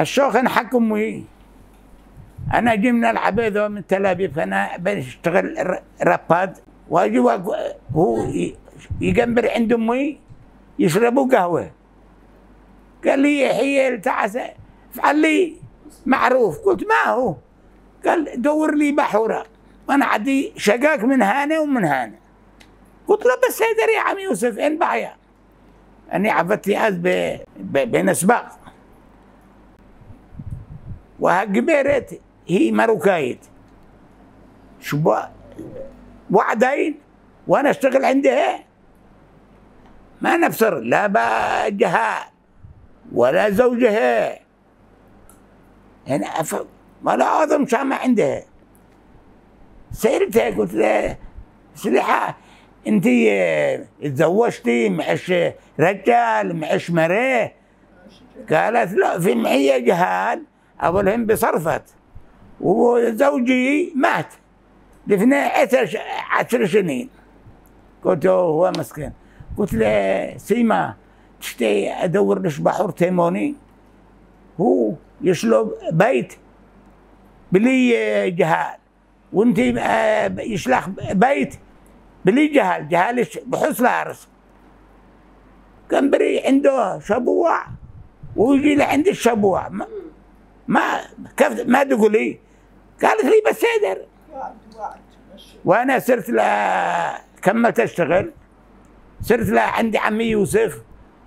الشيخ انحك امي أنا أجي من العبيد من تل أبيب فأنا بشتغل رباد وأجي هو ي- يقنبر عند أمي يشربوا قهوة. قال لي هي تعس افعل لي معروف. قلت ما هو؟ قال دور لي بحورة. وأنا عندي شقاق من هنا ومن هنا. قلت له بس هيدر يا عم يوسف إن بعيا أني ب- ب- بين اسباق وهقبيرت هي مروكايت شو وعدين وأنا أشتغل عندها ما نفسر لا بجها ولا زوجها هنا أف... ولا أعظم سامع عندها سيرتها قلت لها سليحة أنت تزوجتي معش رجال معش مريه قالت لا في معي جهال أولهم بصرفت وزوجي مات لفنا عشر عشر سنين. قلت له هو مسكين. قلت له سيما تشتي أدور لش بحر تيموني؟ هو يشلب بيت بلي جهال وانت يشلخ بيت بلي جهال جهال بحس العرس. كان بري عنده شبوع ويجي لعند الشبوع. ما, ما كيف ما تقولي قالت لي بس هدر وأنا صرت لا كملت اشتغل صرت لا عندي عمي يوسف.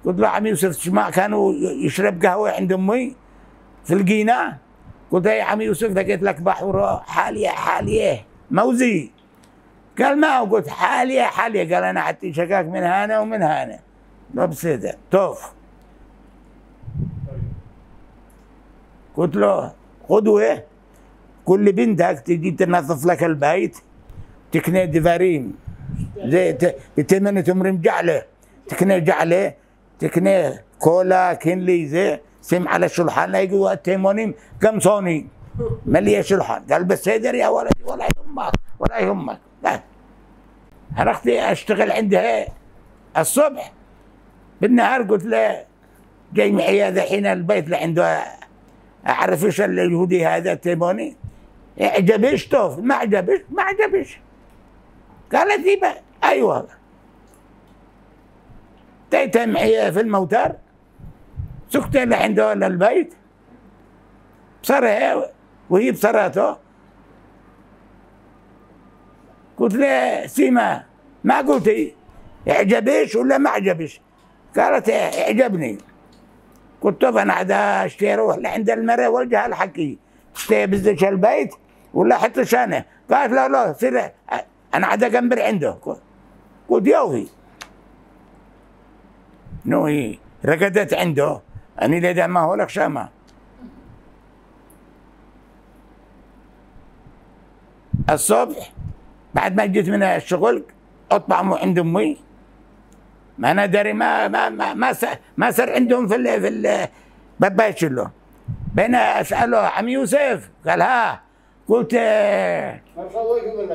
قلت له عمي يوسف شما كانوا يشرب قهوة عند أمي؟ في القينه قلت له يا عمي يوسف؟ لقيت لك بحوره حالية حالية. موزي. قال ما قلت حالية حالية. قال أنا اعطي شقاق من هنا ومن هنا. لا بس هذا توف. قلت له قدوه كل بنتك تجي تنظف لك البيت تكني دفارين زي بتمنى تمرم جعلة تكني جعلة تكني كولا كنلي زي سم على الشلحان لا يقول التيمونيم كم صوني؟ ملي شلحان قال بس هيدر يا ولدي ولا يهمك ولا يهمك لا. رحت أشتغل عندها؟ الصبح بالنهار قلت له جاي معي هذا حين البيت اللي عنده أعرف إيش اليهودي هذا التيموني عجبش توف ما عجبش ما عجبش قالت لي أيوه. تيت معي في الموتر سكت عنده البيت بصرها وهي بصرته قلت له سيما ما قلتي اعجبش ولا ما عجبش قالت إعجبني. قلت طب أنا عاد اشتري أروح لعند المرأة والجهة الحكي. تشتري بزدش البيت ولا حتى شانه. قالت لا لا سير أنا عاد اقنبر عنده. قلت يوهي. نو هي رقدت عنده. أني لدى ما هو لك شامة. الصبح بعد ما جيت من الشغل اطبع عند أمي. ما أنا داري ما ما ما ما, ما صار عندهم في ال في ال بابايش له؟ بين أسأله عم يوسف قال ها قلت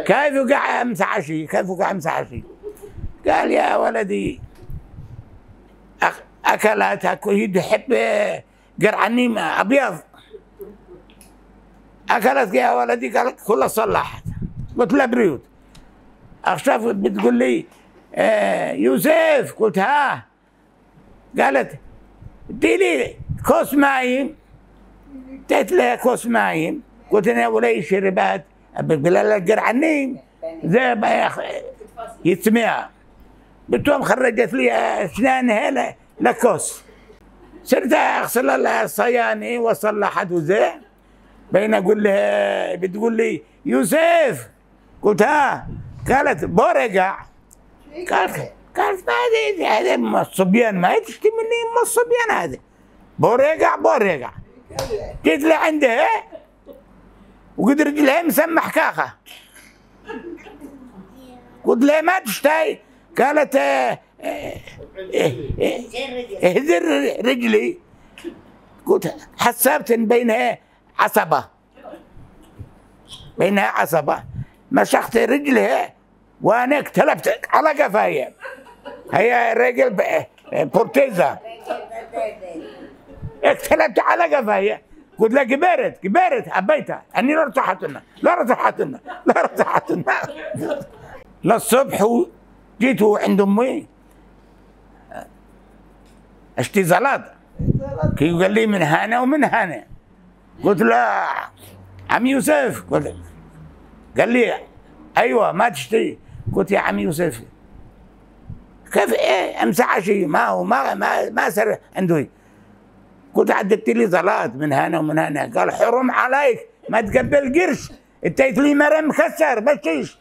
كيف وقع أمس عشي؟ كيف وقع أمس عشي؟ قال يا ولدي أخ- اكلت أكو- هي تحب قرعني أبيض. اكلت يا ولدي؟ قالت كلها صلحت. قلت له بريود اخشف بتقول لي يوسف قلت ها. قالت دي كوس مايم اديت لها كوس مايم قلت أنا ولا شربات بلا القرعنين زي ما يتسمعها بتوم خرجت لي أسنانها لكوس صرت أغسل الصياني وصلحت وزي. بين أقول لها بتقول لي يوسف. قلت ها. قالت بورقع قالت ما ادري هذا ما الصبيان ما تشتي مني ما الصبيان هذا بورقع بورقع جيت لعندها وقد رجلها مسمح كاخة. قلت لها ما تشتاي. قالت آه، آه، آه، اهدر رجلي. قلت حسبت بينها عصبة. بينها عصبة. مسخت رجلها. وأنا اقتلبت على قفايا. هي ب- بورتيزا. اختلفت على قفايا. قلت له كبرت كبرت حبيتها اني لا ارتحتنا لا ارتحتنا لا ارتحتنا للصبح جيت عند أمي. اشتي زلط. كي قال لي من هنا ومن هنا. قلت له عم يوسف. قلت قال لي أيوه ما تشتري قلت يا عم يوسف كيف إيه؟ امس عشي ما هو ما ما ما صار عنده قلت عدت لي زلات من هنا ومن هنا. قال حرم عليك ما تقبل قرش. اديت لي مرة مكسر بشيش